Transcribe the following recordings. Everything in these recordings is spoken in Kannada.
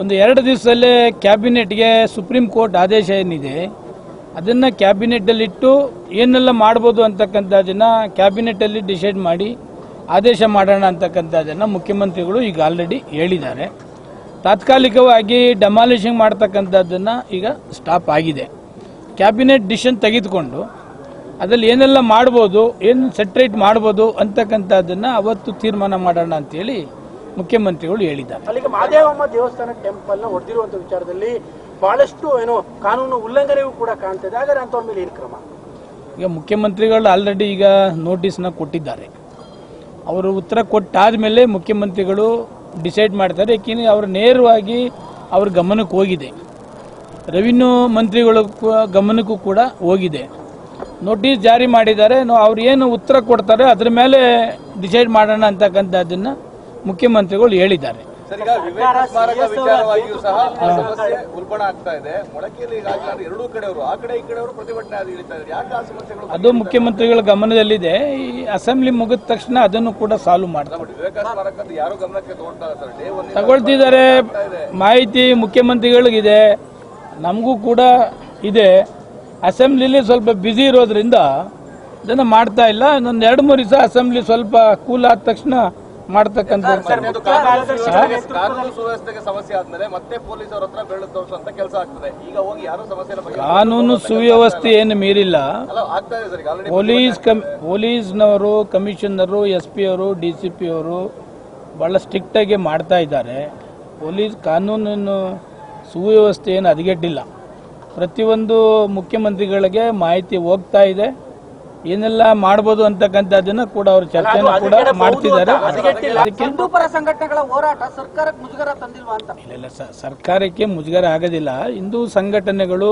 ಒಂದು ಎರಡು ದಿವಸದಲ್ಲೇ ಕ್ಯಾಬಿನೆಟ್ಗೆ ಸುಪ್ರೀಂ ಕೋರ್ಟ್ ಆದೇಶ ಏನಿದೆ, ಅದನ್ನು ಕ್ಯಾಬಿನೆಟ್ಟಲ್ಲಿಟ್ಟು ಏನೆಲ್ಲ ಮಾಡ್ಬೋದು ಅಂತಕ್ಕಂಥದ್ದನ್ನ ಕ್ಯಾಬಿನೆಟ್ಟಲ್ಲಿ ಡಿಸೈಡ್ ಮಾಡಿ ಆದೇಶ ಮಾಡೋಣ ಅಂತಕ್ಕಂಥದ್ದನ್ನು ಮುಖ್ಯಮಂತ್ರಿಗಳು ಈಗ ಆಲ್ರೆಡಿ ಹೇಳಿದ್ದಾರೆ. ತಾತ್ಕಾಲಿಕವಾಗಿ ಡೆಮಾಲಿಷಿಂಗ್ ಮಾಡ್ತಕ್ಕಂಥದ್ದನ್ನು ಈಗ ಸ್ಟಾಪ್ ಆಗಿದೆ. ಕ್ಯಾಬಿನೆಟ್ ಡಿಸಿಷನ್ ತೆಗೆದುಕೊಂಡು ಅದರಲ್ಲಿ ಏನೆಲ್ಲ ಮಾಡ್ಬೋದು, ಏನು ಸೆಟ್ರೇಟ್ ಮಾಡ್ಬೋದು ಅಂತಕ್ಕಂಥದ್ದನ್ನು ಅವತ್ತು ತೀರ್ಮಾನ ಮಾಡೋಣ ಅಂತೇಳಿ ಮುಖ್ಯಮಂತ್ರಿಗಳು ಹೇಳಿದ್ದಾರೆ. ಅಲ್ಲಿಗೆ ಮಹಾದೇವಮ್ಮ ದೇವಸ್ಥಾನ ಟೆಂಪಲ್ನ ಹೊಡೆದಿರುವಂತ ವಿಚಾರದಲ್ಲಿ ಬಹಳಷ್ಟು ಏನು ಕಾನೂನು ಉಲ್ಲಂಘನೆಯೂ ಕೂಡ ಕಾಣ್ತಿದೆ. ಹಾಗಾದ್ರೆ ಅಂತವ್ರ ಮೇಲೆ ಏನು ಕ್ರಮ? ಈಗ ಮುಖ್ಯಮಂತ್ರಿಗಳು ಆಲ್ರೆಡಿ ಈಗ ನೋಟಿಸ್ನ ಕೊಟ್ಟಿದ್ದಾರೆ. ಅವರು ಉತ್ತರ ಕೊಟ್ಟಾದ ಮೇಲೆ ಮುಖ್ಯಮಂತ್ರಿಗಳು ಡಿಸೈಡ್ ಮಾಡ್ತಾರೆ. ಏಕೆಂದರೆ ಅವರು ನೇರವಾಗಿ ಅವ್ರ ಗಮನಕ್ಕೆ ಹೋಗಿದೆ. ರೆವಿನ್ಯೂ ಮಂತ್ರಿಗಳ ಗಮನಕ್ಕೂ ಕೂಡ ಹೋಗಿದೆ. ನೋಟಿಸ್ ಜಾರಿ ಮಾಡಿದ್ದಾರೆ. ನೋ- ಅವ್ರು ಏನು ಉತ್ತರ ಕೊಡ್ತಾರೆ ಅದ್ರ ಮೇಲೆ ಡಿಸೈಡ್ ಮಾಡೋಣ ಅಂತಕ್ಕಂಥದ್ದನ್ನು ಮುಖ್ಯಮಂತ್ರಿಗಳು ಹೇಳಿದ್ದಾರೆ. ಸರ್ ಈಗ ವಿವೇಕ ಸ್ಮಾರಕ ವಿಚಾರವಾಗಿಯೂ ಸಹ ಸಮಸ್ಯೆ ಉಲ್ಬಣ ಆಗ್ತಾ ಇದೆ. ಮೊಳಕೆಯಲ್ಲಿ ಈಗಾಗಲೇ ಎರಡೂ ಕಡೆಯವರು ಆ ಕಡೆ ಈ ಕಡೆಯವರು ಪ್ರತಿಭಟನೆ ಆಗಿ ಇಳಿತಾ ಇದ್ದಾರೆ. ಯಾಕೆ ಆ ಸಮಸ್ಯೆಗಳು ಅದು ಮುಖ್ಯಮಂತ್ರಿಗಳ ಗಮನದಲ್ಲಿದೆ. ಈ ಅಸೆಂಬ್ಲಿ ಮುಗಿದ ತಕ್ಷಣ ಅದನ್ನು ಕೂಡ ಸಾಲ್ವ್ ಮಾಡ್ತಾರೆ. ವಿವೇಕ ಸ್ಮಾರಕ ಯಾರು ಗಮನಕ್ಕೆ ತಗೊಳ್ತಾ ಸರ್? Day one ತಗೊಳ್ತಿದ್ದಾರೆ. ಮಾಹಿತಿ ಮುಖ್ಯಮಂತ್ರಿಗಳಿಗಿದೆ. ನಮಗೂ ಕೂಡ ಇದೆ. ಅಸೆಂಬ್ಲಿಲಿ ಸ್ವಲ್ಪ ಬ್ಯುಸಿ ಇರೋದ್ರಿಂದ ಇದನ್ನು ಮಾಡ್ತಾ ಇಲ್ಲ. ಇನ್ನೊಂದು ಎರಡು ಮೂರು ದಿವಸ ಅಸೆಂಬ್ಲಿ ಸ್ವಲ್ಪ ಕೂಲ್ ಆದ ತಕ್ಷಣ ಮಾಡ್ತಕ್ಕಂಥ ಕಾನೂನು ಸುವ್ಯವಸ್ಥೆ ಏನು ಮೀರಿಲ್ಲ. ಪೊಲೀಸ್ ಪೊಲೀಸ್ನವರು ಕಮಿಷನರು ಎಸ್ ಪಿ ಅವರು ಡಿ ಸಿ ಪಿ ಅವರು ಬಹಳ ಸ್ಟ್ರಿಕ್ಟ್ ಆಗಿ ಮಾಡ್ತಾ ಇದ್ದಾರೆ. ಪೊಲೀಸ್ ಕಾನೂನನ್ನು ಸುವ್ಯವಸ್ಥೆ ಏನು ಹದಗೆಟ್ಟಿಲ್ಲ ಪ್ರತಿಯೊಂದು ಮುಖ್ಯಮಂತ್ರಿಗಳಿಗೆ ಮಾಹಿತಿ ಹೋಗ್ತಾ ಇದೆ. ಏನೆಲ್ಲ ಮಾಡಬಹುದು ಅಂತಕ್ಕಂಥದ್ದನ್ನ ಕೂಡ ಅವರು ಚರ್ಚೆನ ಕೂಡ ಮಾಡ್ತಿದ್ದಾರೆ. ಸಂಘಟನೆಗಳ ಹೋರಾಟ ಸರ್ಕಾರಕ್ಕೆ ಮುಜುಗರ ತಂದಿಲ್ವಾ ಅಂತ. ಇಲ್ಲ ಸರ್ಕಾರಕ್ಕೆ ಮುಜುಗರ ಆಗೋದಿಲ್ಲ. ಹಿಂದೂ ಸಂಘಟನೆಗಳು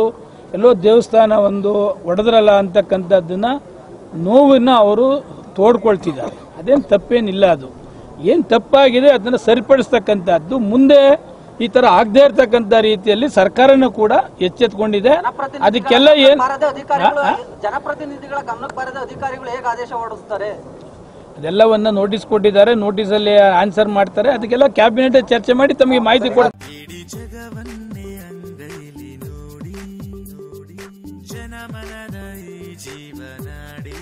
ಎಲ್ಲೋ ದೇವಸ್ಥಾನ ಒಂದು ಒಡೆದ್ರಲ್ಲ ಅಂತಕ್ಕಂಥದ್ದನ್ನ ನೋವನ್ನ ಅವರು ತೋಡ್ಕೊಳ್ತಿದ್ದಾರೆ. ಅದೇನು ತಪ್ಪೇನಿಲ್ಲ ಅದು. ಏನು ತಪ್ಪಾಗಿದೆ ಅದನ್ನು ಸರಿಪಡಿಸ್ತಕ್ಕಂಥದ್ದು. ಮುಂದೆ ಈ ತರ ಆಗದೇ ಇರ್ತಕ್ಕಂಥ ರೀತಿಯಲ್ಲಿ ಸರ್ಕಾರನೂ ಕೂಡ ಎಚ್ಚೆತ್ಕೊಂಡಿದೆ. ಅದಕ್ಕೆಲ್ಲ ಏನು ಜನಪ್ರತಿನಿಧಿಗಳ ಗಮನಕ್ಕೆ ಬಾರದ ಅಧಿಕಾರಿಗಳು ಹೇಗೆ ಆದೇಶ ಹೊರಡಿಸ್ತಾರೆ? ಅದೆಲ್ಲವನ್ನ ನೋಟಿಸ್ ಕೊಟ್ಟಿದ್ದಾರೆ. ನೋಟಿಸ್ ಅಲ್ಲಿ ಆನ್ಸರ್ ಮಾಡ್ತಾರೆ. ಅದಕ್ಕೆಲ್ಲ ಕ್ಯಾಬಿನೆಟ್ ಚರ್ಚೆ ಮಾಡಿ ತಮಗೆ ಮಾಹಿತಿ ಕೊಡ್ತಾರೆ. ಜೀವನಾಡಿ.